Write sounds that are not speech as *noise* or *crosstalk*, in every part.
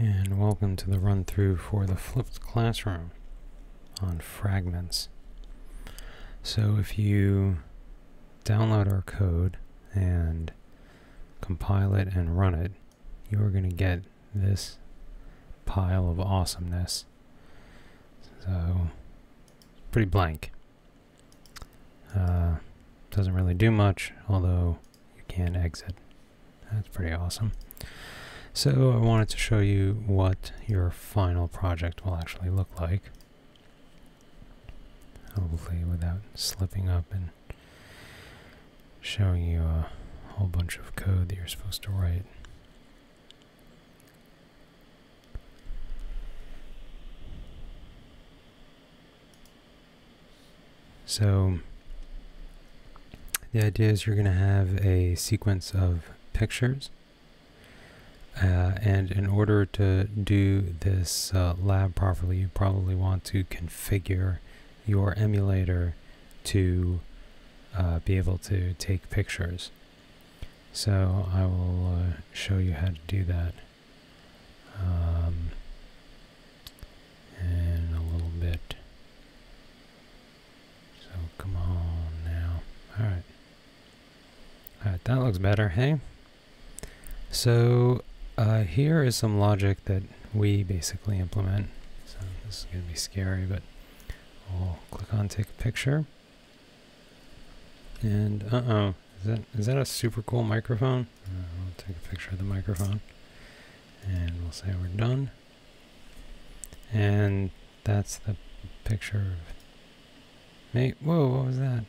And welcome to the run through for the flipped classroom on fragments. So if you download our code and compile it and run it, you are going to get this pile of awesomeness. So, pretty blank. Uh, doesn't really do much, although you can exit. That's pretty awesome. So I wanted to show you what your final project will actually look like. Hopefully without slipping up and showing you a whole bunch of code that you're supposed to write. So the idea is you're going to have a sequence of pictures uh, and in order to do this uh, lab properly you probably want to configure your emulator to uh, be able to take pictures. So I will uh, show you how to do that. Um, in a little bit. So come on now. Alright alright that looks better. Hey. So uh, here is some logic that we basically implement so this is going to be scary but we'll click on take a picture and uh-oh is that is that a super cool microphone? Uh, will take a picture of the microphone and we'll say we're done. And that's the picture of mate. Whoa, what was that?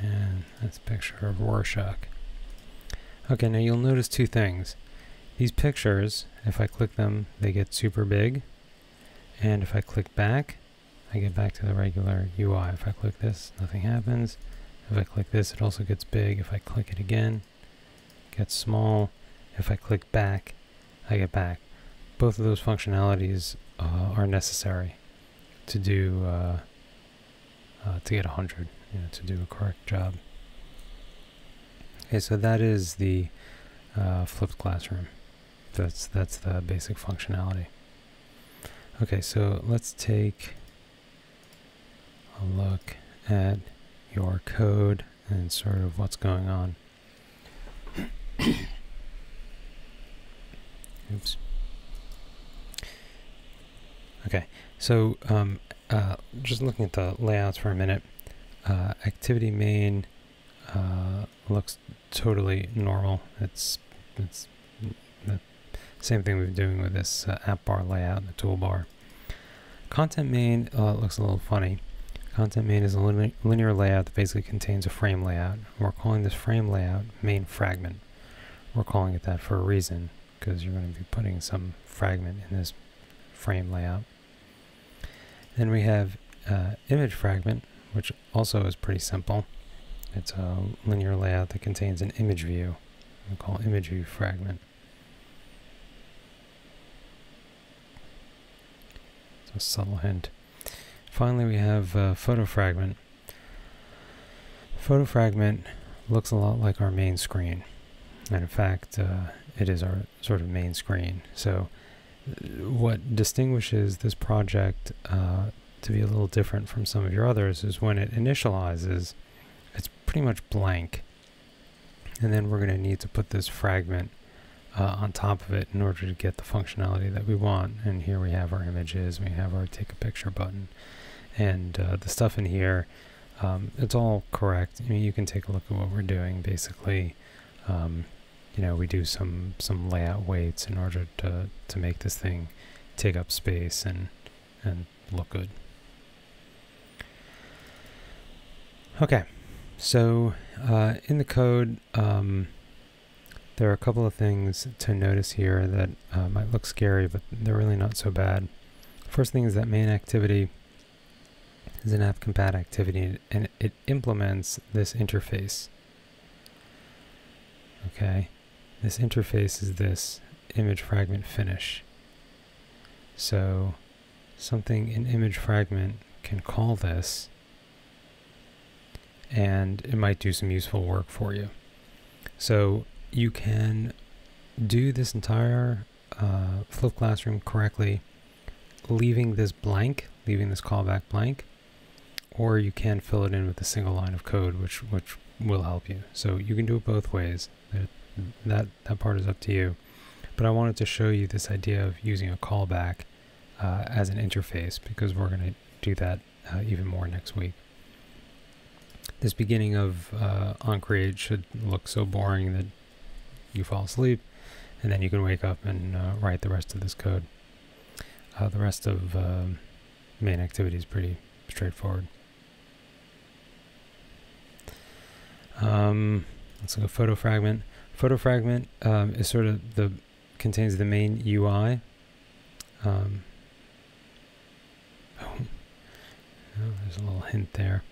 And that's a picture of Rorschach. Okay, now you'll notice two things. These pictures, if I click them, they get super big. And if I click back, I get back to the regular UI. If I click this, nothing happens. If I click this, it also gets big. If I click it again, it gets small. If I click back, I get back. Both of those functionalities uh, are necessary to do uh, uh, to get 100, you know, to do a correct job. Okay, so that is the uh, flipped classroom. That's that's the basic functionality. Okay, so let's take a look at your code and sort of what's going on. *coughs* Oops. Okay, so um, uh, just looking at the layouts for a minute, uh, activity main uh, looks totally normal. It's it's the same thing we've been doing with this uh, app bar layout, the toolbar. Content main uh, looks a little funny. Content main is a linear layout that basically contains a frame layout. We're calling this frame layout main fragment. We're calling it that for a reason, because you're going to be putting some fragment in this frame layout. Then we have uh, image fragment, which also is pretty simple. It's a linear layout that contains an image view. We call image view fragment. It's a subtle hint. Finally, we have uh, photo fragment. Photo fragment looks a lot like our main screen. And in fact, uh, it is our sort of main screen. So what distinguishes this project uh, to be a little different from some of your others is when it initializes, pretty much blank. And then we're going to need to put this fragment uh, on top of it in order to get the functionality that we want. And here we have our images, we have our take a picture button and uh, the stuff in here, um, it's all correct. I mean, you can take a look at what we're doing. Basically, um, you know, we do some some layout weights in order to to make this thing take up space and and look good. Okay, so uh, in the code, um, there are a couple of things to notice here that uh, might look scary, but they're really not so bad. First thing is that main activity is an app compat activity and it implements this interface. Okay, this interface is this image fragment finish. So something in image fragment can call this and it might do some useful work for you. So you can do this entire uh, Flipped Classroom correctly leaving this blank, leaving this callback blank, or you can fill it in with a single line of code, which which will help you. So you can do it both ways. That that part is up to you. But I wanted to show you this idea of using a callback uh, as an interface because we're going to do that uh, even more next week. This beginning of uh, onCreate should look so boring that you fall asleep, and then you can wake up and uh, write the rest of this code. Uh, the rest of um, main activity is pretty straightforward. Um, let's look at photo fragment. Photo fragment um, is sort of the contains the main UI. Um, oh, there's a little hint there.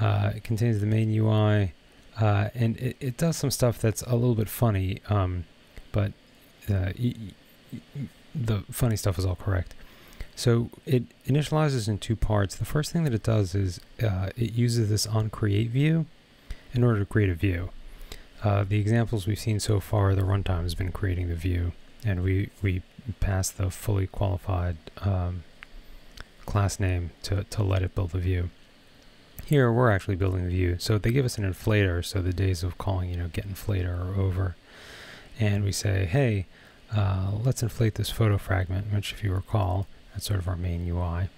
Uh, it contains the main UI, uh, and it, it does some stuff that's a little bit funny, um, but uh, the funny stuff is all correct. So it initializes in two parts. The first thing that it does is uh, it uses this on create view in order to create a view. Uh, the examples we've seen so far, the runtime has been creating the view, and we, we pass the fully qualified um, class name to, to let it build the view. Here, we're actually building the view. So they give us an inflator, so the days of calling, you know, get inflator are over. And we say, hey, uh, let's inflate this photo fragment, which if you recall, that's sort of our main UI.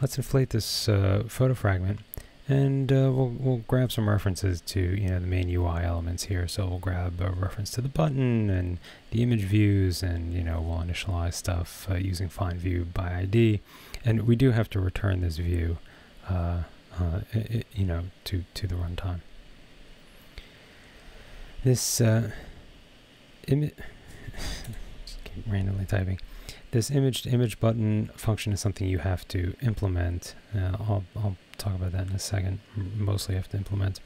Let's inflate this uh, photo fragment and uh, we'll, we'll grab some references to you know the main UI elements here. So we'll grab a reference to the button and the image views, and you know we'll initialize stuff uh, using find view by ID, and we do have to return this view, uh, uh it, you know, to to the runtime. This uh, image, *laughs* keep randomly typing. This image to image button function is something you have to implement. Uh, I'll I'll talk about that in a second. Mostly have to implement.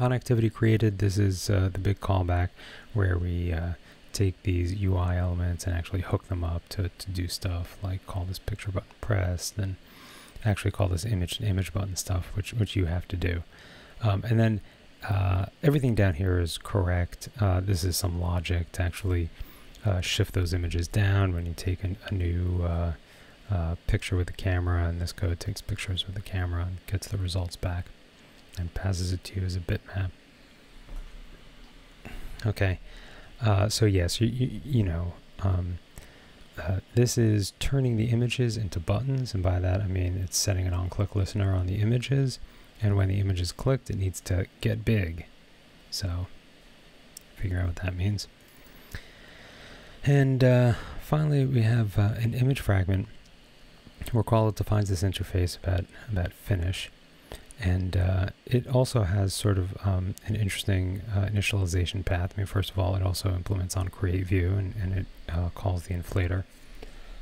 On activity created, this is uh, the big callback where we uh, take these UI elements and actually hook them up to, to do stuff like call this picture button press, then actually call this image image button stuff, which which you have to do. Um, and then uh, everything down here is correct. Uh, this is some logic to actually uh, shift those images down when you take an, a new picture with the camera, and this code takes pictures with the camera and gets the results back and passes it to you as a bitmap. Okay, uh, so yes, you, you, you know, um, uh, this is turning the images into buttons, and by that I mean it's setting an on-click listener on the images, and when the image is clicked, it needs to get big. So, figure out what that means. And uh, finally, we have uh, an image fragment Recall it defines this interface about, about finish. And uh, it also has sort of um, an interesting uh, initialization path. I mean, first of all, it also implements on create view and, and it uh, calls the inflator,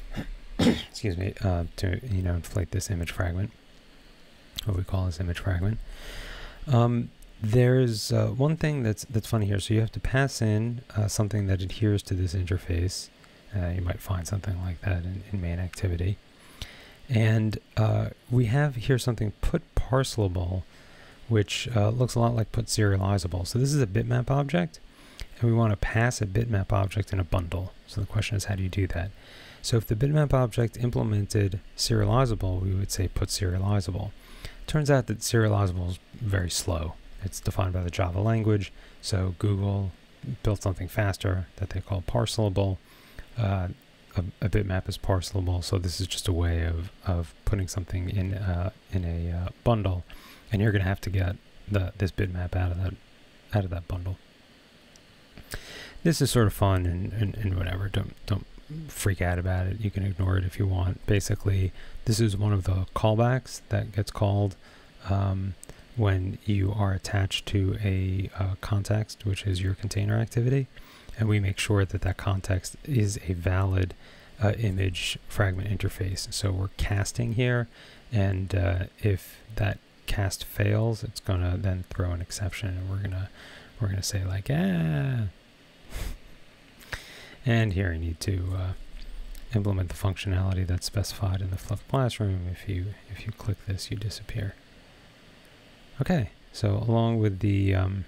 *coughs* excuse me, uh, to you know inflate this image fragment, what we call this image fragment. Um, there's uh, one thing that's that's funny here. So you have to pass in uh, something that adheres to this interface. you might find something like that in, in main activity. And uh, we have here something put parcelable, which uh, looks a lot like put serializable. So this is a bitmap object, and we want to pass a bitmap object in a bundle. So the question is, how do you do that? So if the bitmap object implemented serializable, we would say put serializable. Turns out that serializable is very slow. It's defined by the Java language. So Google built something faster that they call parcelable. Uh, a, a, bitmap is parcelable, so this is just a way of, of putting something in uh, in a uh, bundle, and you're going to have to get the this bitmap out of that out of that bundle. This is sort of fun and, and, and whatever. Don't don't freak out about it. You can ignore it if you want. Basically, this is one of the callbacks that gets called um, when you are attached to a uh, context, which is your container activity and we make sure that that context is a valid uh, image fragment interface. So we're casting here, and uh, if that cast fails, it's gonna then throw an exception, and we're gonna we're gonna say like ah. and here I need to uh, implement the functionality that's specified in the Flipped Classroom. If you if you click this, you disappear. Okay, so along with the um,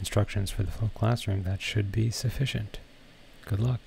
instructions for the flipped classroom, that should be sufficient. Good luck.